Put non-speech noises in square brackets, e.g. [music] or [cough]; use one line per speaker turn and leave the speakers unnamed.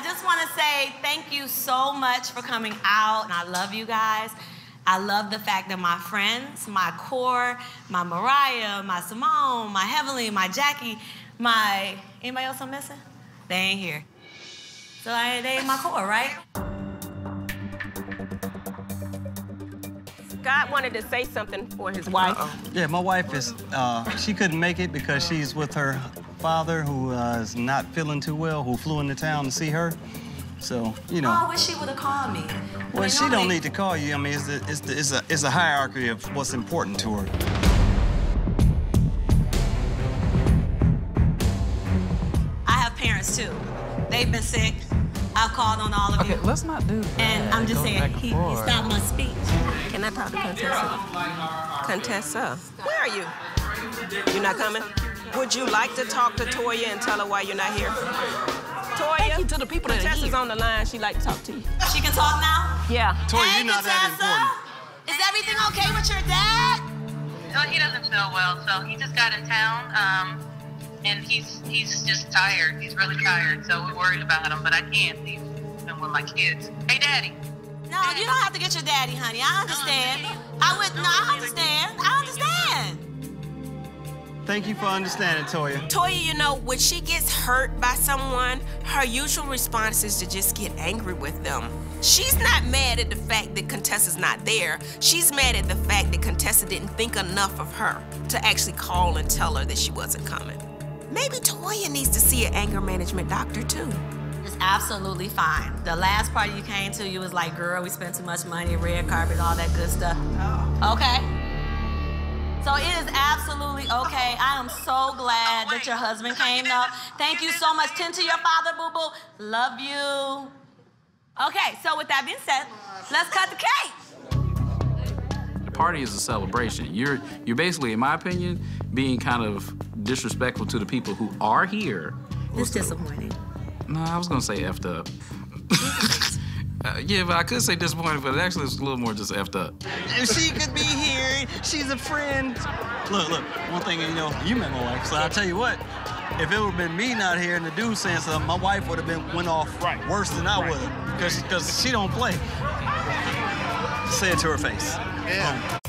I just want to say thank you so much for coming out. And I love you guys. I love the fact that my friends, my core, my Mariah, my Simone, my Heavenly, my Jackie, my anybody else I'm missing? They ain't here. So I, they ain't my core, right?
Scott wanted to say something for his wife. Uh
-oh. Yeah, my wife is, uh, she couldn't make it because she's with her father who uh, is not feeling too well, who flew into town to see her. So, you know.
Oh, I wish she would have called me.
Well, she don't need to call you. I mean, it's, the, it's, the, it's, a, it's a hierarchy of what's important to her.
I have parents, too. They've been sick. I've called on all of
okay,
you.
Okay, let's not do that.
And I'm just saying, he, he stopped my speech.
Can I talk to Contessa? Contessa, where are you? You're not coming? Would you like to talk to Toya and tell her why you're not here? Toya,
Thank you to the people that
Contessa's
are here.
on the line. She'd like to talk to you.
She can talk now?
Yeah.
Toya,
hey,
you're not
Contessa,
that important.
Is everything okay with your dad?
No, he doesn't feel well, so he just got in town. Um, and he's he's just tired. He's really tired, so we're worried about him. But I can't leave him with my kids. Hey, Daddy.
No, you don't have to get your daddy, honey. I understand.
Thank you for understanding, Toya.
Toya, you know, when she gets hurt by someone, her usual response is to just get angry with them. She's not mad at the fact that Contessa's not there. She's mad at the fact that Contessa didn't think enough of her to actually call and tell her that she wasn't coming. Maybe Toya needs to see an anger management doctor, too.
It's absolutely fine. The last party you came to, you was like, girl, we spent too much money, red carpet, all that good stuff. Oh. Okay? So it is absolutely okay. I am so glad that your husband came up. Thank you so much. Tend to your father, boo-boo. Love you. Okay, so with that being said, let's cut the cake.
The party is a celebration. You're, you're basically, in my opinion, being kind of disrespectful to the people who are here.
It's disappointing.
No, I was gonna say effed up. [laughs] uh, yeah, but I could say disappointed, but it actually it's a little more just effed up.
If she could be here, she's a friend. Look, look, one thing, you know, you met my wife, so I'll tell you what, if it would have been me not here and the dude saying something, my wife would have been went off right. worse than I right. would have, because she don't play. Say it to her face.
Yeah.